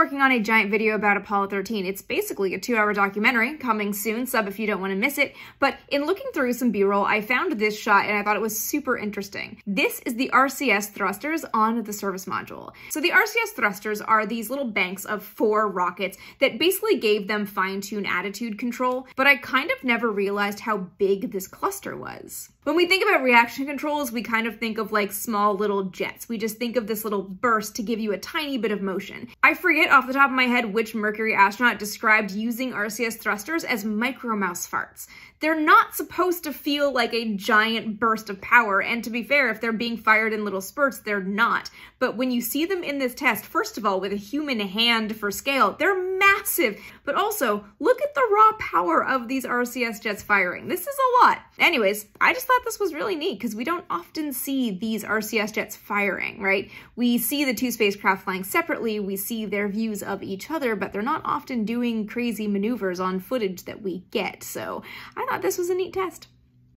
working on a giant video about Apollo 13. It's basically a two-hour documentary, coming soon, sub if you don't want to miss it. But in looking through some B-roll, I found this shot and I thought it was super interesting. This is the RCS thrusters on the service module. So the RCS thrusters are these little banks of four rockets that basically gave them fine-tune attitude control, but I kind of never realized how big this cluster was. When we think about reaction controls, we kind of think of like small little jets. We just think of this little burst to give you a tiny bit of motion. I forget off the top of my head which Mercury astronaut described using RCS thrusters as micro mouse farts. They're not supposed to feel like a giant burst of power, and to be fair, if they're being fired in little spurts, they're not. But when you see them in this test, first of all, with a human hand for scale, they're massive. But also, look at the raw power of these RCS jets firing. This is a lot. Anyways, I just thought this was really neat because we don't often see these RCS jets firing, right? We see the two spacecraft flying separately, we see their views of each other, but they're not often doing crazy maneuvers on footage that we get. So I thought this was a neat test.